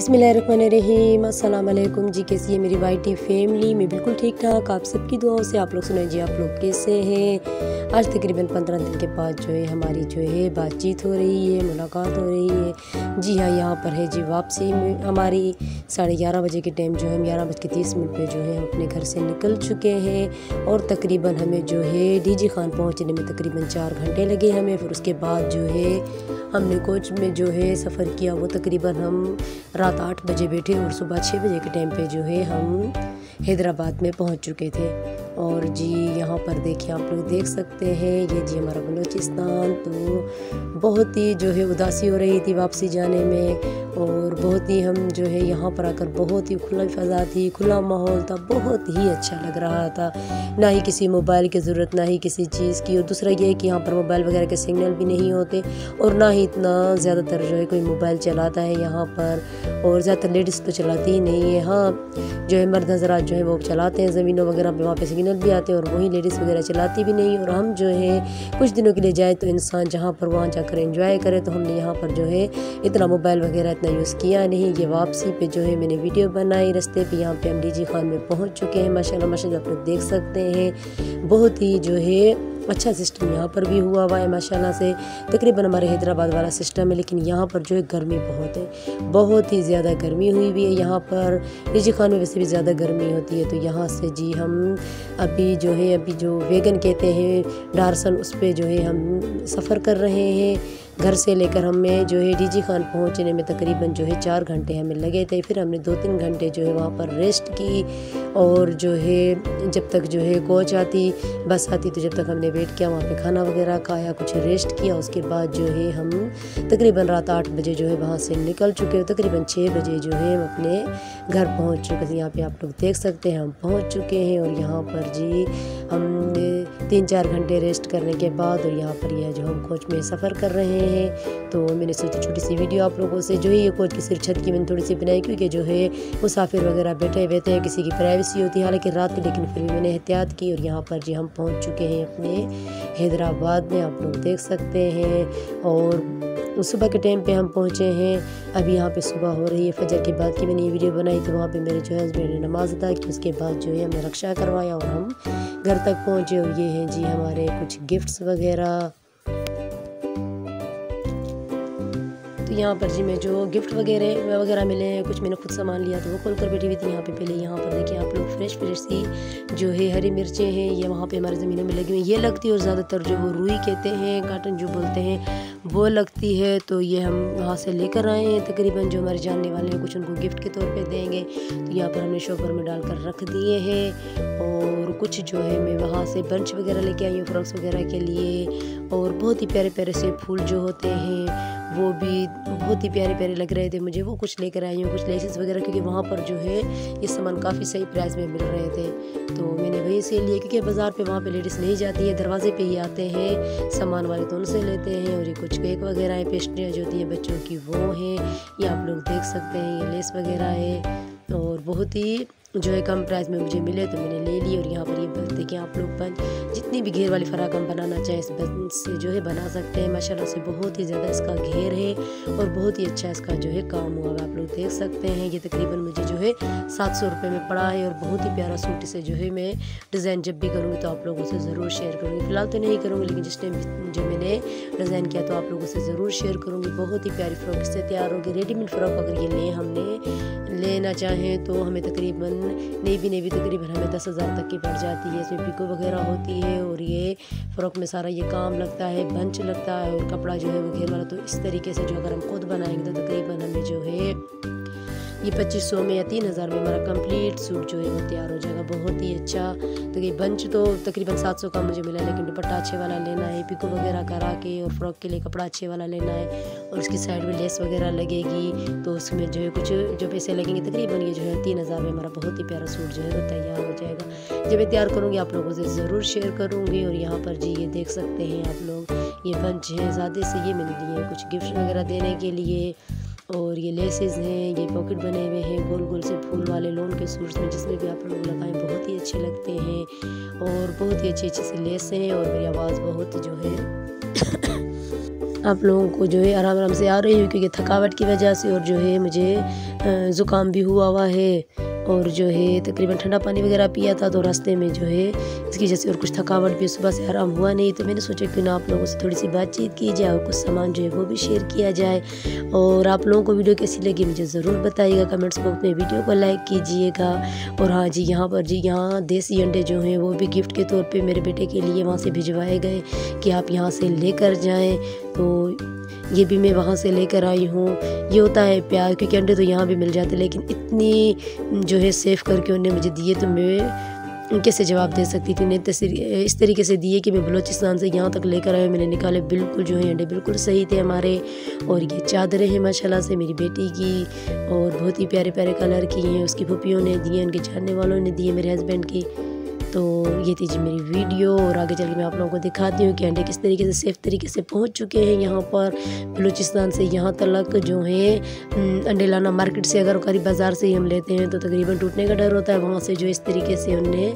بسم اللہ الرحمن الرحیم السلام علیکم جی کیسی ہے میری وائی ٹی فیملی میں بالکل ٹھیک ٹھاک آپ سب کی دعاؤں سے آپ لوگ سنیں جی آپ لوگ کیسے ہیں آج تقریباً پندرہ دن کے بعد جو ہے ہماری جو ہے بات چیت ہو رہی ہے ملاقات ہو رہی ہے جی ہاں یہاں پر ہے جی واپسی میں ہماری ساڑھے گیارہ بجے کے ٹائم جو ہے ہم گیارہ بج کے تیس منٹ پہ جو ہے ہم اپنے گھر سے نکل چکے ہیں اور تقریباً ہمیں جو ہے ڈی جی خان پہنچنے میں تقریباً چار گھنٹے لگے ہمیں پھر اس کے بعد جو ہے ہم نے کوچ میں جو ہے سفر کیا وہ تقریباً ہم رات آٹھ بجے بیٹھے اور صبح چھ بجے کے ٹائم پہ جو ہے ہم حیدرآباد میں پہنچ چکے تھے۔ اور جی یہاں پر دیکھیں آپ لوگ دیکھ سکتے ہیں، یہ جی ہمارا بلوچستان، تو بہت ہی جو ہے اداسی ہو رہی تھی واپسی جانے میں، اور بہت ہی ہم جو ہے یہاں پر آ کر بہت ہی کھلا فضا تھی، کھلا ماحول تھا، بہت ہی اچھا لگ رہا تھا۔ نہ ہی کسی موبائل کی ضرورت، نہ ہی کسی چیز کی، اور دوسرا یہ ہے کہ یہاں پر موبائل وغیرہ کے سگنل بھی نہیں ہوتے، اور نہ ہی اتنا زیادہ تر جو ہے کوئی موبائل چلاتا ہے یہاں پر، اور زیادہ تر لیڈیز تو چلاتی ہی نہیں ہے۔ ہاں جو ہے مرد حضرات جو ہے وہ چلاتے ہیں زمینوں وغیرہ پہ، وہاں پہ سگنل بھی آتے ہیں اور وہیں لیڈیز وغیرہ چلاتی بھی نہیں اور ہم جو ہے کچھ دنوں کے لیے جائیں تو انسان جہاں پر وہاں جا کر انجوائے کرے تو ہم نے یہاں پر جو ہے اتنا موبائل وغیرہ اتنا یوز کیا نہیں۔ یہ واپسی پہ جو ہے میں نے ویڈیو بنائی رستے پہ، یہاں پہ ہم ڈی جی خان میں پہنچ چکے ہیں۔ ماشاء اللہ ماشاء اللہ آپ لوگ دیکھ سکتے ہیں۔ بہت ہی جو ہے اچھا سسٹم یہاں پر بھی ہوا ہوا ہے، ماشاءاللہ سے۔ تقریباً ہمارے حیدرآباد والا سسٹم ہے، لیکن یہاں پر جو ہے گرمی بہت ہے۔ بہت ہی زیادہ گرمی ہوئی بھی ہے یہاں پر۔ نجی خان میں ویسے بھی زیادہ گرمی ہوتی ہے، تو یہاں سے جی ہم ابھی جو ہے، ابھی جو ویگن کہتے ہیں، ڈارسن، اس پہ جو ہے ہم سفر کر رہے ہیں۔ گھر سے لے کر ہمیں جو ہے ڈی جی خان پہنچنے میں تقریباً جو ہے چار گھنٹے ہمیں لگے تھے۔ پھر ہم نے دو تین گھنٹے جو ہے وہاں پر ریسٹ کی اور جو ہے جب تک جو ہے کوچ آتی، بس آتی تو جب تک ہم نے ویٹ کیا، وہاں پہ کھانا وغیرہ کھایا، کچھ ریسٹ کیا۔ اس کے بعد جو ہے ہم تقریباً رات آٹھ بجے جو ہے وہاں سے نکل چکے تقریباً چھ بجے جو ہے ہم اپنے گھر پہنچ چکے۔ تھے یہاں پہ آپ لوگ دیکھ سکتے ہیں، ہم پہنچ چکے ہیں اور یہاں پر جی ہم تین چار گھنٹے ریسٹ کرنے کے بعد اور یہاں پر یہ جو ہم کوچ میں سفر کر رہے ہیں، تو میں نے سوچا چھوٹی سی ویڈیو آپ لوگوں سے، جو ہے یہ کوچ کی صرف چھت کی میں نے تھوڑی سی بنائی، کیونکہ جو ہے مسافر وغیرہ بیٹھے ہوئے تھے، کسی کی پرائیویسی ہوتی ہے حالانکہ رات میں لیکن پھر بھی میں نے احتیاط کی اور یہاں پر جی ہم پہنچ چکے ہیں اپنے حیدرآباد میں، آپ لوگ دیکھ سکتے ہیں اور صبح کے ٹائم پہ ہم پہنچے ہیں۔ ابھی یہاں پہ صبح ہو رہی ہے، فجر کے بعد کی میں نے یہ ویڈیو بنائی تو وہاں پہ میرے جو ہسبینڈ نے نماز ادا کی، اس کے بعد جو ہے ہمیں رکشا کروایا اور ہم گھر تک پہنچے اور یہ ہیں جی ہمارے کچھ گفٹس وغیرہ۔ یہاں پر جی میں جو گفٹ وغیرہ وغیرہ ملے ہیں، کچھ میں نے خود سامان لیا تو وہ کھول کر بیٹھی ہوئی تھی یہاں پہ پہلے؟ یہاں پر دیکھیں آپ لوگ فریش فریش سی جو ہے ہری مرچیں ہیں، یہ وہاں پہ ہمارے زمینوں میں لگی ہوئی یہ لگتی ہے اور زیادہ تر جو وہ روئی کہتے ہیں کاٹن جو بولتے ہیں، وہ لگتی ہے۔ تو یہ ہم وہاں سے لے کر آئے ہیں۔ تقریباً جو ہمارے جاننے والے ہیں، کچھ ان کو گفٹ کے طور پہ دیں گے۔ تو یہاں پر ہم نے شوپر میں ڈال کر رکھ دیے ہیں۔ اور کچھ جو ہے، میں وہاں سے بنچ وغیرہ لے کے آئی ہوں فراکس وغیرہ کے لیے۔ اور بہت ہی پیارے پیارے سے پھول جو ہوتے ہیں، وہ بھی بہت ہی پیارے پیارے لگ رہے تھے مجھے۔ وہ کچھ لے کر آئی ہوں، کچھ لیسز وغیرہ، کیونکہ وہاں پر جو ہے، یہ سامان کافی صحیح پرائز میں مل رہے تھے۔ تو میں نے وہی سے لیے کیونکہ بازار پہ وہاں پہ لیڈیز نہیں جاتی ہے دروازے پہ ہی آتے ہیں۔ سامان والے تو ان سے لیتے ہیں اور یہ کچھ کیک وغیرہ ہیں پیسٹریاں جو ہوتی ہیں بچوں کی، وہ ہیں۔ یہ آپ لوگ دیکھ سکتے ہیں، یہ لیس وغیرہ ہے اور بہت ہی جو ہے کم پرائز میں مجھے ملے تو میں نے لے لی اور یہاں پر یہ دیکھیں آپ لوگ بن جتنی بھی گھیر والی فراق ہم بنانا چاہیں اس بن سے جو ہے بنا سکتے ہیں۔ ماشاءاللہ سے بہت ہی زیادہ اس کا گھیر ہے اور بہت ہی اچھا اس کا جو ہے کام ہوا۔ ہے آپ لوگ دیکھ سکتے ہیں یہ تقریباً مجھے جو ہے سات سو روپے میں پڑا ہے اور بہت ہی پیارا سوٹ اسے جو ہے میں ڈیزائن جب بھی کروں گی تو آپ لوگوں سے ضرور شیئر کروں گی۔ فی الحال تو نہیں کروں گی لیکن جس ٹائم جو میں نے ڈیزائن کیا تو آپ لوگوں سے ضرور شیئر کروں گی۔ بہت ہی پیاری فراک اس سے تیار ہوگی۔ ریڈی میڈ فراک اگر یہ لیں ہم نے لینا چاہیں تو ہمیں تقریباً نئی بھی نئی بھی تقریباً ہمیں دس ہزار تک کی پڑ جاتی ہے، اس میں پیکو وغیرہ ہوتی ہے اور یہ فروک میں سارا یہ کام لگتا ہے، بنچ لگتا ہے اور کپڑا جو ہے وہ گھیر والا تو اس طریقے سے جو اگر ہم خود بنائیں گے تو تقریباً ہمیں جو ہے یہ پچیس سو میں یا تین ہزار میں ہمارا کمپلیٹ سوٹ جو ہے وہ تیار ہو جائے گا۔ بہت ہی اچھا تو یہ بنچ تو تقریباً سات سو کا مجھے ملا لیکن دوپٹہ اچھے والا لینا ہے، پیکو وغیرہ کرا کے اور فراک کے لیے کپڑا اچھے والا لینا ہے اور اس کی سائڈ میں لیس وغیرہ لگے گی تو اس میں جو ہے کچھ جو پیسے لگیں گے، تقریباً یہ جو ہے تین ہزار میں ہمارا بہت ہی پیارا سوٹ جو ہے وہ تیار ہو جائے گا۔ جب میں تیار کروں گی، آپ لوگوں سے ضرور شیئر کروں گی اور یہاں پر جی یہ دیکھ سکتے ہیں آپ لوگ، یہ بنچ ہیں۔ زیادہ سے یہ میں نے لیے کچھ گفٹ وغیرہ دینے کے لیے۔ اور یہ لیسز ہیں، یہ پاکٹ بنے ہوئے ہیں گول گول سے پھول والے لون کے سوٹس میں، جس میں بھی آپ لوگ لگائیں، بہت ہی اچھے لگتے ہیں اور بہت ہی اچھی اچھی سے لیس ہیں اور میری آواز بہت جو ہے آپ لوگوں کو جو ہے آرام آرام سے آ رہی ہوں کیونکہ تھکاوٹ کی وجہ سے اور جو ہے مجھے زکام بھی ہوا ہوا ہے۔ اور جو ہے تقریباً ٹھنڈا پانی وغیرہ پیا تھا تو راستے میں جو ہے اس کی جیسے اور کچھ تھکاوٹ بھی صبح سے آرام ہوا نہیں تو میں نے سوچا کیوں نہ آپ لوگوں سے تھوڑی سی بات چیت کی جائے اور کچھ سامان جو ہے وہ بھی شیئر کیا جائے اور آپ لوگوں کو ویڈیو کیسی لگی مجھے ضرور بتائیے گا کمنٹس باکس میں ویڈیو کو لائک کیجیے گا اور ہاں جی یہاں پر جی یہاں دیسی انڈے جو ہیں وہ بھی گفٹ کے طور پہ میرے بیٹے کے لیے وہاں سے بھجوائے گئے کہ آپ یہاں سے لے کر جائیں تو یہ بھی میں وہاں سے لے کر آئی ہوں۔ یہ ہوتا ہے پیار، کیونکہ انڈے تو یہاں بھی مل جاتے، لیکن اتنی جو ہے سیف کر کے انہیں مجھے دیے تو میں کیسے جواب دے سکتی تھی۔ انہیں اس طریقے سے دیے کہ میں بلوچستان سے یہاں تک لے کر آئے میں نے نکالے، بالکل جو ہے انڈے بالکل صحیح تھے ہمارے۔ اور یہ چادریں ہیں ماشاءاللہ سے، میری بیٹی کی۔ اور بہت ہی پیارے پیارے کلر کی ہیں۔ اس کی پھوپھیوں نے دیے، ان کے جاننے والوں نے دیے، میرے ہسبینڈ کی۔ تو یہ تھی جی میری ویڈیو اور آگے چل کے میں آپ لوگوں کو دکھاتی ہوں کہ انڈے کس طریقے سے سیف طریقے سے پہنچ چکے ہیں۔ یہاں پر بلوچستان سے یہاں تلک جو ہیں انڈے لانا مارکیٹ سے اگر قریب بازار سے ہی ہم لیتے ہیں تو تقریباً ٹوٹنے کا ڈر ہوتا ہے۔ وہاں سے جو اس طریقے سے انہوں نے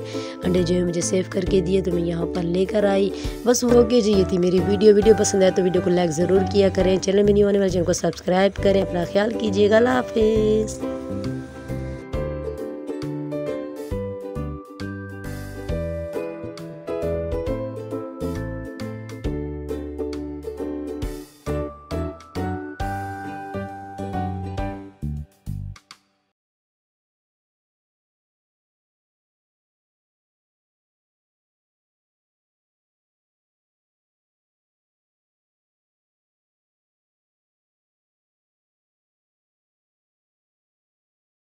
انڈے جو ہے مجھے سیف کر کے دیے تو میں یہاں پر لے کر آئی۔ بس وہ کہ جی یہ تھی میری ویڈیو۔ ویڈیو پسند آئے تو ویڈیو کو لائک ضرور کیا کریں۔ چینل میں نہیں ہونے والے چینل کو سبسکرائب کریں۔ اپنا خیال کیجیے۔ گا اللہ حافظ۔